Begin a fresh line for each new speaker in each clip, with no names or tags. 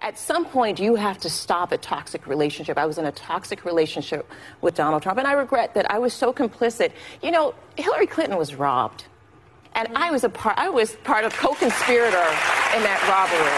At some point, you have to stop a toxic relationship. I was in a toxic relationship with Donald Trump, and I regret that I was so complicit. You know, Hillary Clinton was robbed. And I was a part I was part of co-conspirator in that robbery.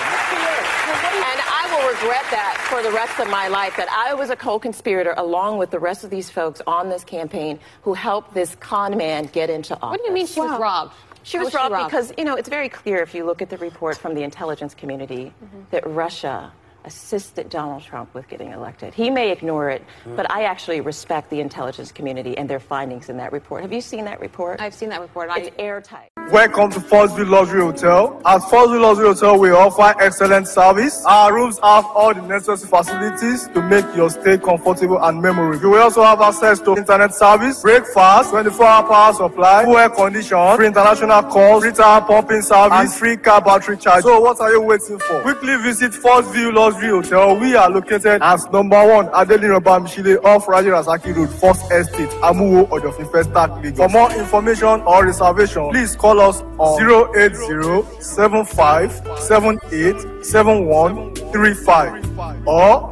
And I will regret that for the rest of my life that I was a co-conspirator along with the rest of these folks on this campaign who helped this con man get into office.
What do you mean she was robbed?
She was,
How
robbed, because, you know, it's very clear if you look at the report from the intelligence community mm-hmm. that Russia assisted Donald Trump with getting elected. He may ignore it, hmm. but I actually respect the intelligence community and their findings in that report. Have you seen that report?
I've seen that report. I,
It's airtight.
Welcome to Firstview Luxury Hotel. At Firstview Luxury Hotel, we offer excellent service. Our rooms have all the necessary facilities to make your stay comfortable and memorable. You will also have access to internet service, breakfast, 24-hour power supply, full air condition, free international calls, free tire pumping service, and free car battery charge. So what are you waiting for? Quickly visit Firstview Luxury Hotel. We are located at number one Adelino Bamshile off Raji Rasaki Road, First Estate, Amuwo, Odofin Festac, Lagos. For more information or reservation, please call us on 080-7578-7135 or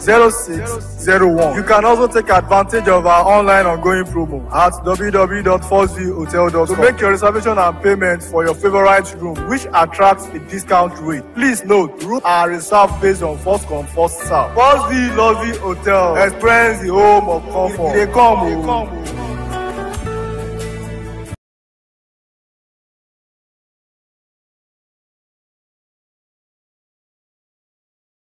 080-9990-0601. You can also take advantage of our online ongoing promo at www.firstviewhotel.com to make your reservation and payment for your favorite room, which attracts a discount rate. Please note, rooms are reserved based on first come, first serve. Firstview Lovely Hotel, experience the home of comfort. They come, oh.